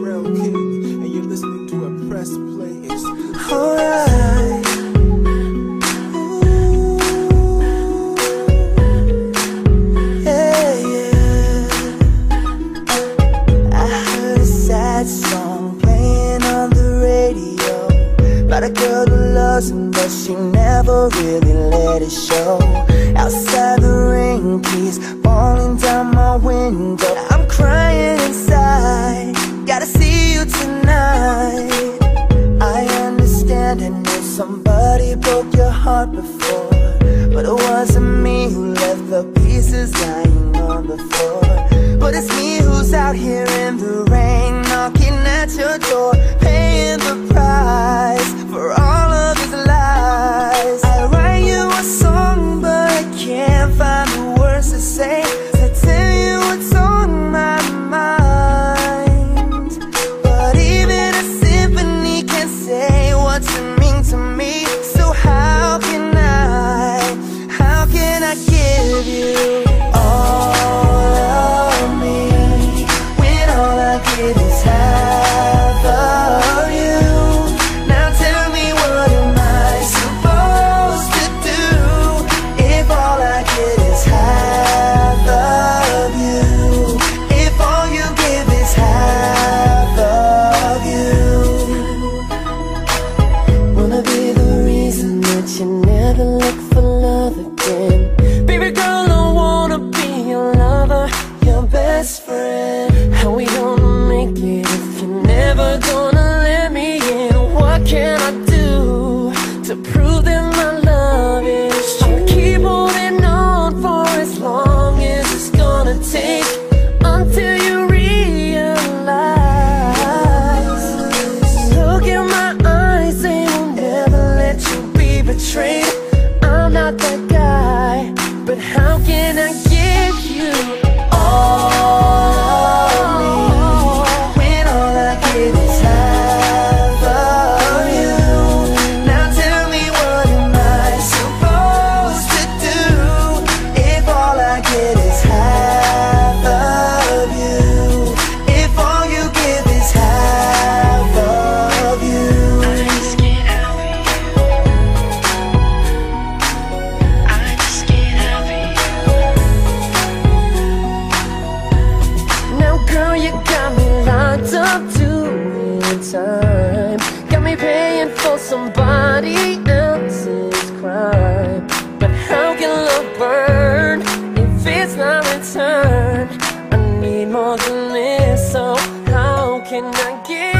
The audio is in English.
Terrell King, and you're listening to a press play exclusive. Alright. Yeah, yeah. I heard a sad song playing on the radio about a girl who loves him, but she never really let it show. Outside the rain keeps falling down my window. Somebody broke your heart before But it wasn't me who left the pieces lying on the floor give you can I do? can I get?